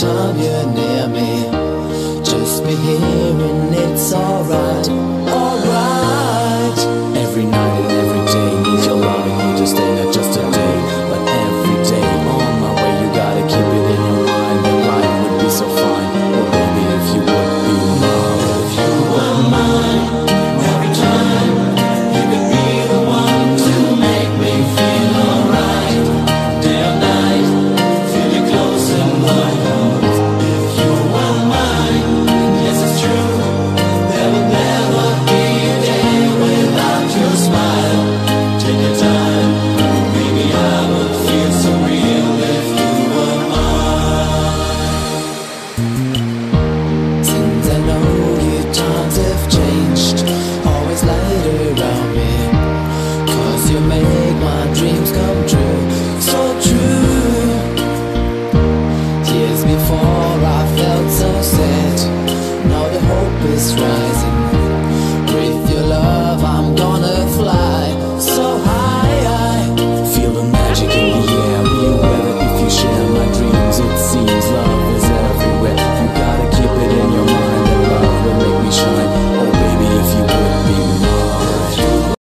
time your name Since I know you, times have changed. Always light around me. Cause you make my dreams come. true.